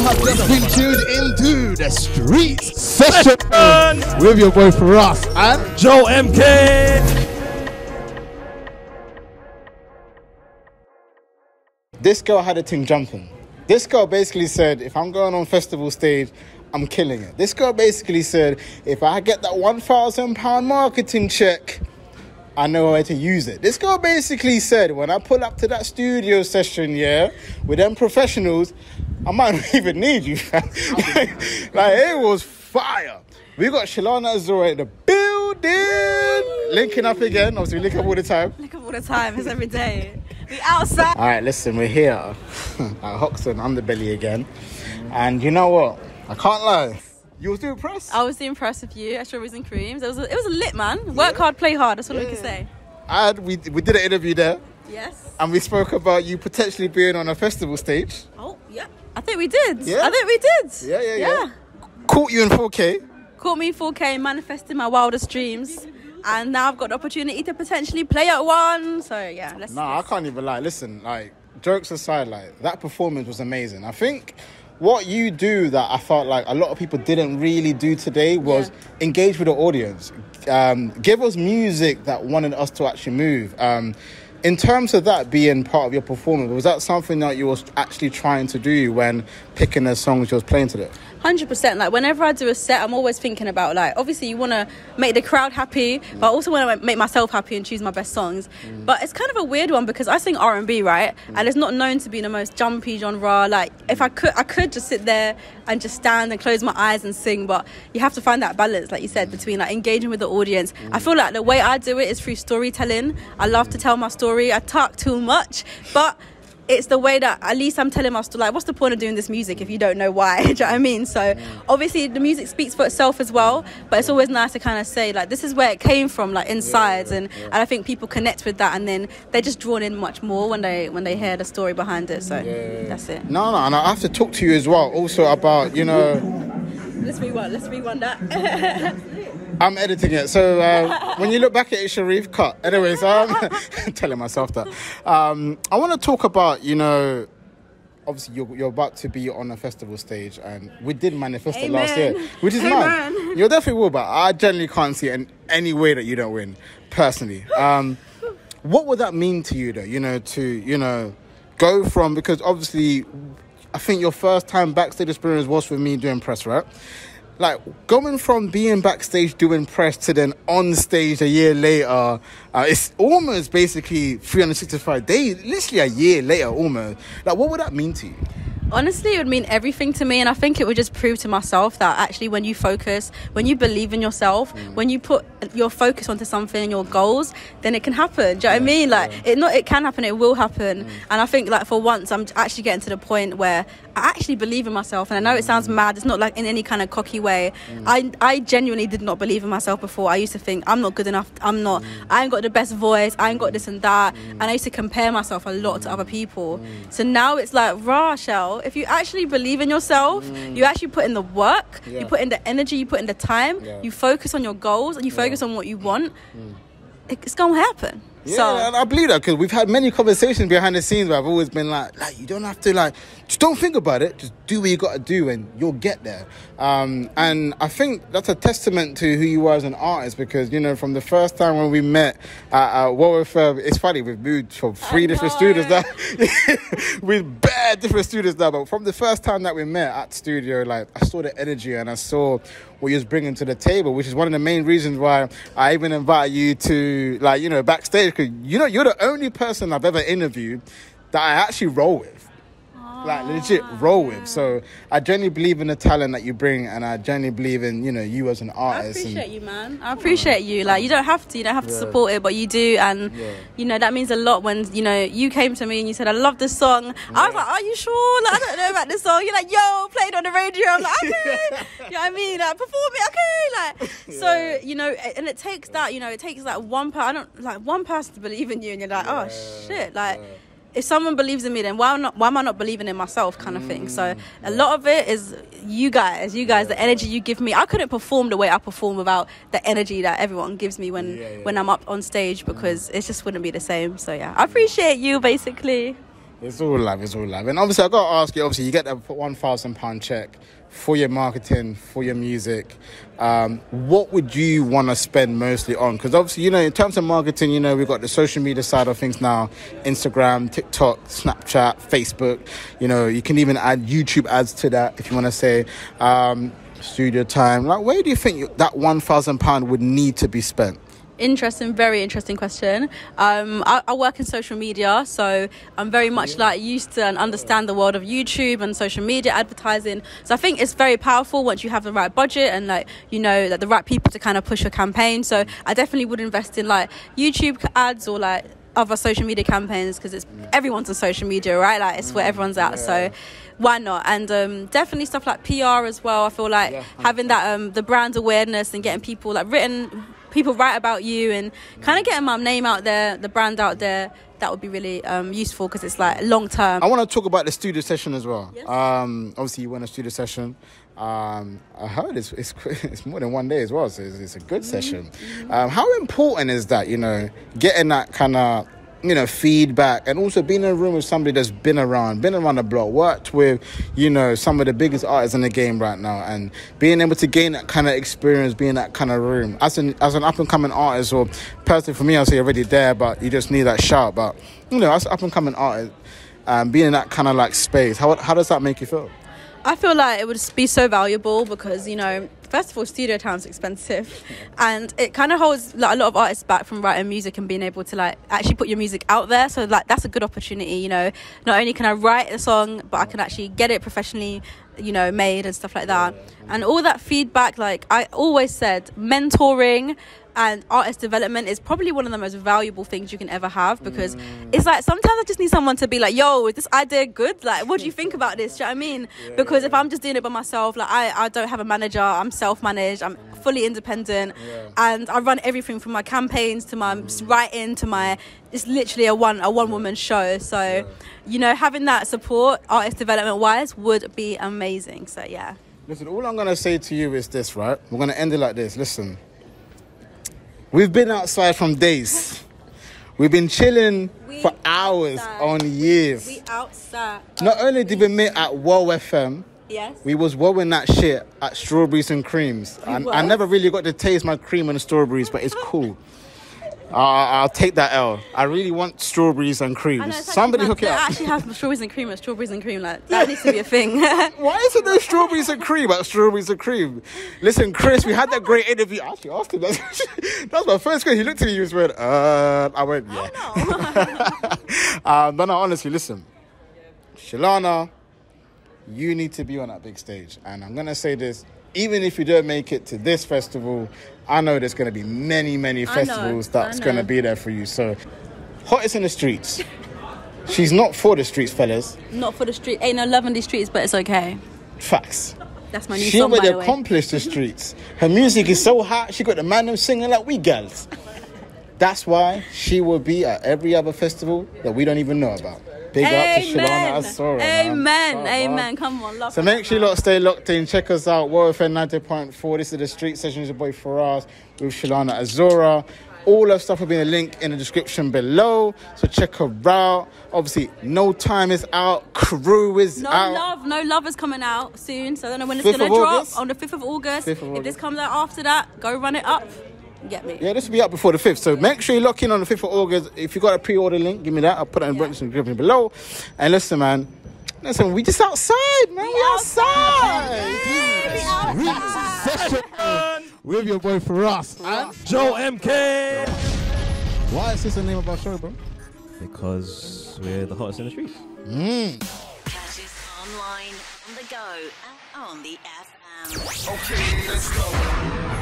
have just been tuned into the street Session with your boy Firahs and Joe MK. This girl had a thing jumping. This girl basically said, if I'm going on festival stage, I'm killing it. This girl basically said, if I get that one thousand pound marketing check, I know where to use it. This girl basically said, when I pull up to that studio session, yeah, with them professionals, I might not even need you. like it was fire. We got Shelana Azora in the building, linking up again. Obviously, we link up all the time. Look up all the time. It's every day. We outside. All right, listen, we're here at Hoxton Underbelly again, and you know what? I can't lie. You was doing impressed. I was doing press with you at Strawberries and Creams. It was a, it was a lit man. Work hard, play hard. That's all we can say. And we we did an interview there, Yes. and we spoke about you potentially being on a festival stage. Oh yeah. I think we did. Yeah? I think we did. Yeah, yeah, yeah. Caught you in 4K. Caught me in 4K, manifesting my wildest dreams, and now I've got the opportunity to potentially play at one. So yeah, let's. Nah, I can't even lie. Listen, like jokes aside, like that performance was amazing. I think what you do that I felt like a lot of people didn't really do today was engage with the audience, um, give us music that wanted us to actually move. Um, in terms of that being part of your performance, was that something that you were actually trying to do when picking the songs you was playing today? Hundred percent. Like whenever I do a set, I'm always thinking about like obviously you want to make the crowd happy, but I also want to make myself happy and choose my best songs. Mm. But it's kind of a weird one because I sing R and B, right? Mm. And it's not known to be the most jumpy genre. Like if I could, I could just sit there and just stand and close my eyes and sing, but you have to find that balance, like you said, between like engaging with the audience. Mm. I feel like the way I do it is through storytelling. I love to tell my story. I talk too much, but it's the way that at least I'm telling my story. Like, what's the point of doing this music if you don't know why? Do you know what I mean? So, obviously, the music speaks for itself as well. But it's always nice to kind of say, like, this is where it came from, like inside, and and I think people connect with that, and then they're just drawn in much more when they when they hear the story behind it. So that's it. No, no, and I have to talk to you as well, also about you know. Let's rewind. Let's rewind that. I'm editing it. So uh, when you look back at it, Sharif, cut. Anyways, um, telling myself that. Um, I want to talk about, you know, obviously you're, you're about to be on a festival stage, and we did manifest it last year, which is mad. Amen. You definitely will, but I generally can't see in any way that you don't win, personally. Um, what would that mean to you, though? You know, to you know, go from because obviously, I think your first time backstage experience was with me doing press, right? Like going from being backstage doing press to then on stage a year later, uh, it's almost basically 365 days, literally a year later, almost. Like, what would that mean to you? Honestly, it would mean everything to me, and I think it would just prove to myself that actually, when you focus, when you believe in yourself, mm. when you put your focus onto something and your goals, then it can happen. Do you know what I mean? Like it not, it can happen, it will happen, mm. and I think like for once, I'm actually getting to the point where I actually believe in myself, and I know it sounds mm. mad. It's not like in any kind of cocky way. I I genuinely did not believe in myself before. I used to think I'm not good enough. I'm not. I ain't got the best voice. I ain't got this and that. And I used to compare myself a lot to other people. So now it's like, rah, Shell. If you actually believe in yourself, mm. you actually put in the work. Yeah. You put in the energy. You put in the time. Yeah. You focus on your goals and you focus on what you want. Mm. it- It's gonna happen. Yeah, so and I believe that because we've had many conversations behind the scenes where I've always been like, like you don't have to like, just don't think about it, just do what you got to do, and you'll get there. Um, and I think that's a testament to who you are as an artist because you know from the first time when we met at uh, Warwick, uh, it's funny we've moved from three different know. studios now, with bare different studios now. But from the first time that we met at studio, like I saw the energy and I saw what you was bringing to the table, which is one of the main reasons why I even invite you to like you know backstage you know you're the only person I've ever interviewed that I actually roll with. Like legit roll with. So I genuinely believe in the talent that you bring, and I genuinely believe in you know you as an artist. I appreciate and, you, man. I appreciate you. Like you don't have to, you don't have to support it, but you do, and Yeah. you know that means a lot. When you know you came to me and you said, "I love this song," I was like, "Are you sure? Like I don't know about this song." You're like, "Yo, play it on the radio." I'm like, "Okay," you know what I mean? Like perform it, okay? Like so, you know, and it takes that, you know, it takes like one per, I don't like one person to believe in you, and you're like, "Oh shit!" Like. If someone believes in me, then why not? Why am I not believing in myself? Kind of thing. So a lot of it is you guys, you guys, the energy you give me. I couldn't perform the way I perform without the energy that everyone gives me when Yeah, yeah. when I'm up on stage because it just wouldn't be the same. So yeah, I appreciate you basically. It's all love. It's all love. And obviously, I got to ask you. Obviously, you get that one thousand pound check for your marketing, for your music. Um, what would you want to spend mostly on? Because obviously, you know, in terms of marketing, you know, we've got the social media side of things now: Instagram, TikTok, Snapchat, Facebook. You know, you can even add YouTube ads to that if you want to say. Um, studio time like where do you think that 1000 pound would need to be spent interesting very interesting question. Um, I, I, work in social media so i'm very much like used to and understand the world of youtube and social media advertising. So i think it's very powerful once you have the right budget and like you know that the right people to kind of push your campaign. So i definitely would invest in like youtube ads or like other social media campaigns because it's everyone's on social media right? Like it's where everyone's at so why not? And um, definitely stuff like PR as well. I feel like yeah. having that um, the brand awareness and getting people like written people write about you and kind of getting my name out there, the brand out there. That would be really um, useful because it's like long term. I want to talk about the studio session as well. Yes. Um, obviously, you went a studio session. Um, I heard it's, it's, it's more than one day as well, so it's, it's a good mm-hmm. session. Um, how important is that? You know, getting that kind of you know, feedback and also being in a room with somebody that's been around, been around the block, worked with, you know, some of the biggest artists in the game right now and being able to gain that kind of experience, being in that kind of room. As an as an up and coming artist or personally for me I'll say you're already there but you just need that shout. But you know, as an up and coming artist, um, being in that kind of like space, how how does that make you feel? I feel like it would be so valuable because you know first of all, studio time's expensive, and it kind of holds like, a lot of artists back from writing music and being able to like actually put your music out there. So like that's a good opportunity. You know, not only can I write a song, but I can actually get it professionally, you know, made and stuff like that. And all that feedback, like I always said, mentoring and artist development is probably one of the most valuable things you can ever have because mm. it's like sometimes I just need someone to be like, yo, is this idea good? Like, what do you think about this? Do you know what I mean? Yeah, because yeah, if I'm just doing it by myself, like I, I don't have a manager, I'm self managed, I'm fully independent, yeah. and I run everything from my campaigns to my mm. writing to my it's literally a one a one woman show. So, you know, having that support artist development wise would be amazing. So yeah. Listen, all I'm gonna say to you is this, right? We're gonna end it like this. Listen, We've been outside from days. We've been chilling we for hours outside. on years. We outside. Not only did we meet at Whoa FM, yes, we was wowing that shit at strawberries and creams. I, I never really got to taste my cream and strawberries, but it's cool. I'll, I'll take that L. I really want strawberries and creams. Know, Somebody hook it up. I actually have strawberries and cream. Strawberries and cream, like that needs to be a thing. Why isn't there strawberries and cream? About strawberries and cream. Listen, Chris, we had that great interview. I actually asked him. That's, that's my first question. He looked at me. He was went, uh, I went, yeah. Um, but no, honestly, listen, Shelana, you need to be on that big stage, and I'm gonna say this even if you don't make it to this festival, I know there's going to be many, many festivals that's going to be there for you. So, hottest in the streets. She's not for the streets, fellas. Not for the street. Ain't no love in the streets, but it's okay. Facts. That's my new she song, would accomplish the streets. Her music is so hot. She got the man them singing like we girls. That's why she will be at every other festival that we don't even know about. Big Amen. up to Shelana Azora. Amen. Man. Amen. Come on, love So make sure you lot stay locked in. Check us out. Whoa FM 90.4. This is the street sessions. Your boy Firahs with Shelana Azora. All of stuff will be in the link in the description below. So check her out. Obviously, no time is out. Crew is no out. No love. No love is coming out soon. So I don't know when it's going to drop. On the 5th of August. 5th of August. If this comes out after that, go run it up. Get me. Yeah, this will be up before the 5th. So make sure you lock in on the 5th of August. If you got a pre order link, give me that. I'll put it in the yeah. description below. And listen, man. Listen, we just outside, man. We, we outside. outside. With your boy Firahs and Joe MK. Why is this the name of our show, bro? Because we're the hottest in the streets. Mm. Purchase online, on the go, and on the FM. Okay, let's go.